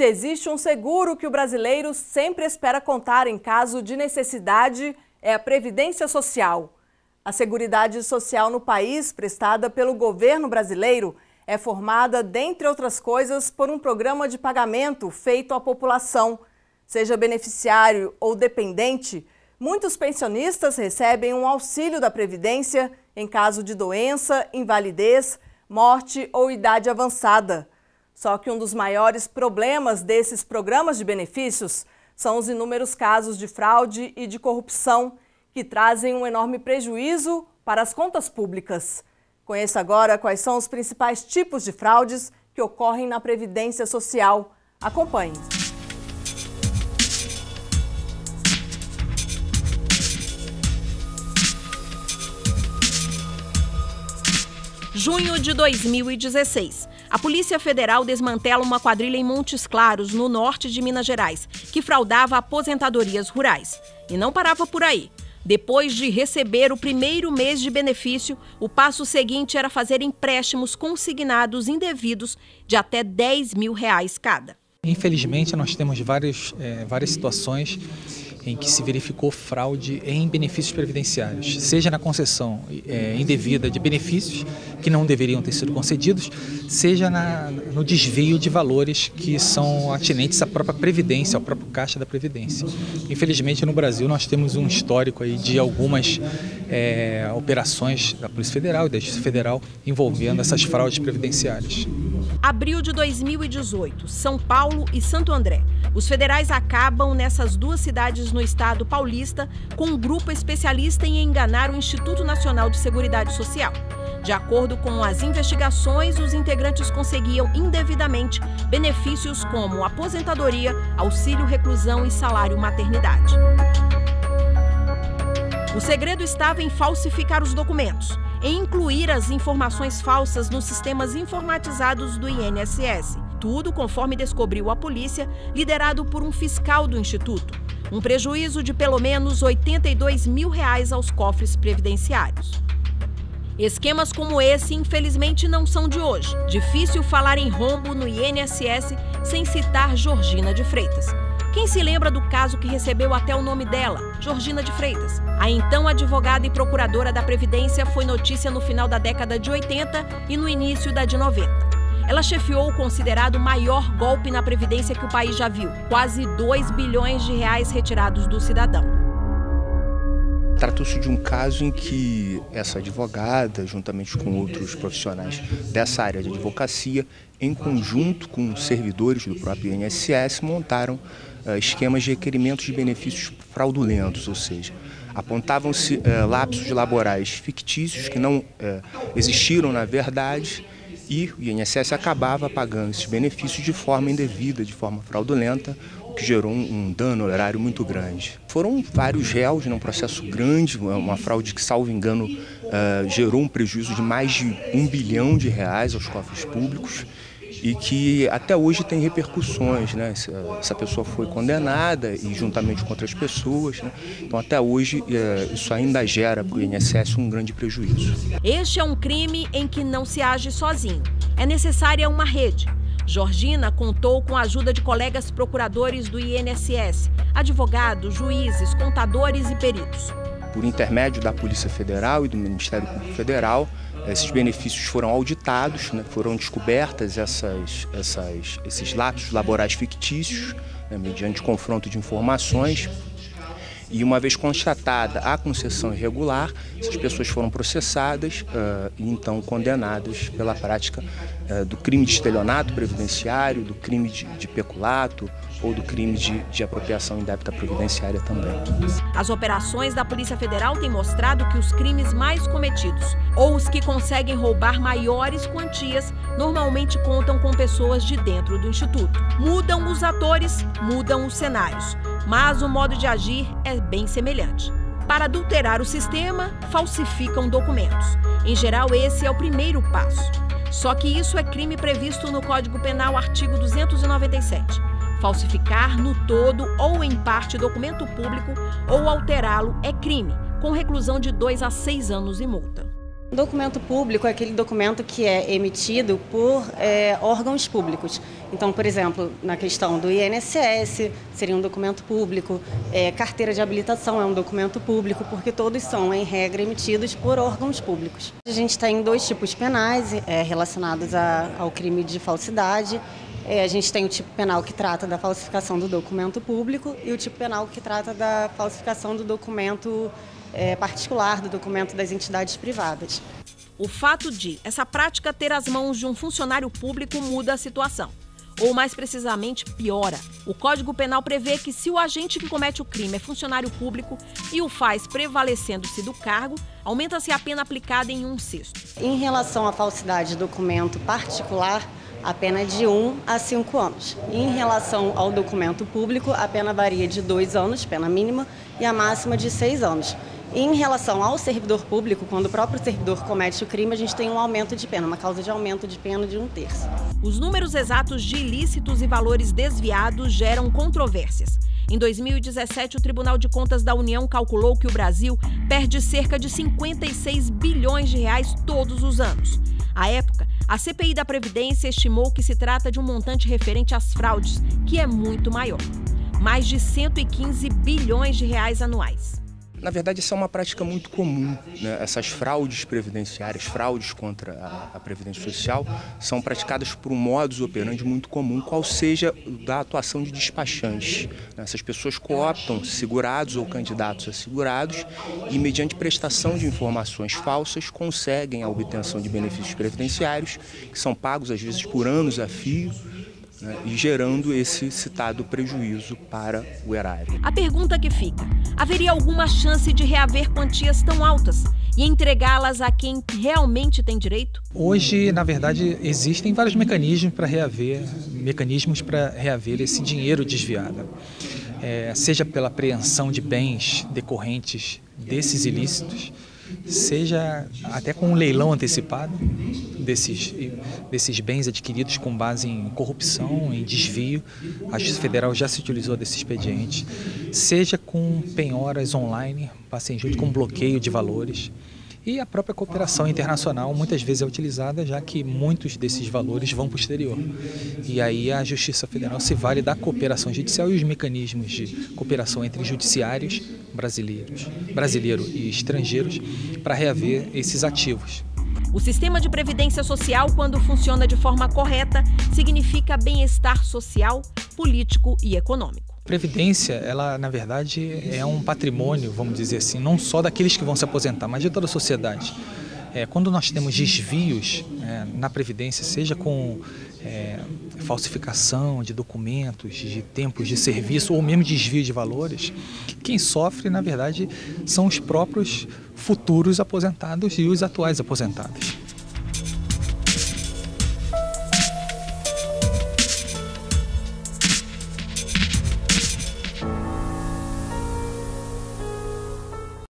Se existe um seguro que o brasileiro sempre espera contar em caso de necessidade, é a Previdência Social. A Seguridade Social no país, prestada pelo governo brasileiro, é formada, dentre outras coisas, por um programa de pagamento feito à população. Seja beneficiário ou dependente, muitos pensionistas recebem um auxílio da Previdência em caso de doença, invalidez, morte ou idade avançada. Só que um dos maiores problemas desses programas de benefícios são os inúmeros casos de fraude e de corrupção que trazem um enorme prejuízo para as contas públicas. Conheça agora quais são os principais tipos de fraudes que ocorrem na Previdência Social. Acompanhe. Junho de 2016. A Polícia Federal desmantela uma quadrilha em Montes Claros, no norte de Minas Gerais, que fraudava aposentadorias rurais. E não parava por aí. Depois de receber o primeiro mês de benefício, o passo seguinte era fazer empréstimos consignados indevidos de até 10 mil reais cada. Infelizmente, nós temos várias, é, várias situações em que se verificou fraude em benefícios previdenciários, seja na concessão é, indevida de benefícios que não deveriam ter sido concedidos, seja na, no desvio de valores que são atinentes à própria Previdência, ao próprio Caixa da Previdência. Infelizmente, no Brasil, nós temos um histórico aí de algumas é, operações da Polícia Federal e da Justiça Federal envolvendo essas fraudes previdenciárias. Abril de 2018, São Paulo e Santo André. Os federais acabam nessas duas cidades no estado paulista com um grupo especialista em enganar o Instituto Nacional de Seguridade Social. De acordo com as investigações, os integrantes conseguiam indevidamente benefícios como aposentadoria, auxílio reclusão e salário maternidade. O segredo estava em falsificar os documentos em incluir as informações falsas nos sistemas informatizados do INSS. Tudo conforme descobriu a polícia, liderado por um fiscal do Instituto. Um prejuízo de pelo menos 82 mil reais aos cofres previdenciários. Esquemas como esse, infelizmente, não são de hoje. Difícil falar em rombo no INSS sem citar Georgina de Freitas. Quem se lembra do caso que recebeu até o nome dela, Georgina de Freitas? A então advogada e procuradora da Previdência foi notícia no final da década de 80 e no início da de 90. Ela chefiou o considerado maior golpe na Previdência que o país já viu, quase 2 bilhões de reais retirados do cidadão. Trata-se de um caso em que essa advogada, juntamente com outros profissionais dessa área de advocacia, em conjunto com servidores do próprio INSS, montaram esquemas de requerimentos de benefícios fraudulentos, ou seja, apontavam-se uh, lapsos laborais fictícios que não uh, existiram na verdade e o INSS acabava pagando esses benefícios de forma indevida, de forma fraudulenta, o que gerou um, dano horário muito grande. Foram vários réus num processo grande, uma fraude que, salvo engano, gerou um prejuízo de mais de um bilhão de reais aos cofres públicos e que até hoje tem repercussões, né? Essa, pessoa foi condenada e juntamente com outras pessoas, né? Então até hoje é, isso ainda gera para o INSS um grande prejuízo. Este é um crime em que não se age sozinho. É necessária uma rede. Georgina contou com a ajuda de colegas procuradores do INSS, advogados, juízes, contadores e peritos. Por intermédio da Polícia Federal e do Ministério Público Federal, esses benefícios foram auditados, né, foram descobertas essas, essas, esses lapsos laborais fictícios, né, mediante confronto de informações. E uma vez constatada a concessão irregular, essas pessoas foram processadas uh, e então condenadas pela prática uh, do crime de estelionato previdenciário, do crime de, de peculato ou do crime de, de apropriação indébita previdenciária também. As operações da Polícia Federal têm mostrado que os crimes mais cometidos ou os que conseguem roubar maiores quantias normalmente contam com pessoas de dentro do Instituto. Mudam os atores, mudam os cenários, mas o modo de agir é bem semelhante. Para adulterar o sistema, falsificam documentos. Em geral, esse é o primeiro passo. Só que isso é crime previsto no Código Penal, artigo 297. Falsificar no todo ou em parte documento público ou alterá-lo é crime, com reclusão de 2 a 6 anos e multa. Documento público é aquele documento que é emitido por é, órgãos públicos. Então, por exemplo, na questão do INSS, seria um documento público, é, carteira de habilitação é um documento público, porque todos são, em regra, emitidos por órgãos públicos. A gente tem dois tipos penais é, relacionados a, ao crime de falsidade. É, a gente tem o tipo penal que trata da falsificação do documento público e o tipo penal que trata da falsificação do documento é, particular do documento das entidades privadas. O fato de essa prática ter as mãos de um funcionário público muda a situação. Ou, mais precisamente, piora. O Código Penal prevê que, se o agente que comete o crime é funcionário público e o faz prevalecendo-se do cargo, aumenta-se a pena aplicada em um sexto. Em relação à falsidade de documento particular, a pena é de 1 um a 5 anos. Em relação ao documento público, a pena varia de 2 anos, pena mínima, e a máxima de 6 anos. Em relação ao servidor público, quando o próprio servidor comete o crime, a gente tem um aumento de pena, uma causa de aumento de pena de um terço. Os números exatos de ilícitos e valores desviados geram controvérsias. Em 2017, o Tribunal de Contas da União calculou que o Brasil perde cerca de 56 bilhões de reais todos os anos. À época, a CPI da Previdência estimou que se trata de um montante referente às fraudes, que é muito maior. Mais de 115 bilhões de reais anuais. Na verdade, isso é uma prática muito comum. Né? Essas fraudes previdenciárias, fraudes contra a, a, Previdência Social, são praticadas por um modus operandi muito comum, qual seja da atuação de despachantes. Né? Essas pessoas cooptam segurados ou candidatos a segurados e, mediante prestação de informações falsas, conseguem a obtenção de benefícios previdenciários, que são pagos às vezes por anos a fio né, e gerando esse citado prejuízo para o erário. A pergunta que fica: haveria alguma chance de reaver quantias tão altas e entregá-las a quem realmente tem direito? Hoje, na verdade, existem vários mecanismos para reaver, mecanismos para reaver esse dinheiro desviado. É, seja pela apreensão de bens decorrentes desses ilícitos, seja até com um leilão antecipado desses, desses bens adquiridos com base em corrupção, em desvio. A Justiça Federal já se utilizou desse expediente, seja com penhoras online, passem junto com bloqueio de valores. E a própria cooperação internacional muitas vezes é utilizada, já que muitos desses valores vão para o exterior. E aí a Justiça Federal se vale da cooperação judicial e os mecanismos de cooperação entre judiciários brasileiros, brasileiro e estrangeiros para reaver esses ativos. O sistema de previdência social, quando funciona de forma correta, significa bem-estar social, político e econômico. Previdência, ela na verdade é um patrimônio, vamos dizer assim, não só daqueles que vão se aposentar, mas de toda a sociedade. É, quando nós temos desvios é, na Previdência, seja com é, falsificação de documentos, de tempos de serviço ou mesmo desvio de valores, quem sofre, na verdade, são os próprios futuros aposentados e os atuais aposentados.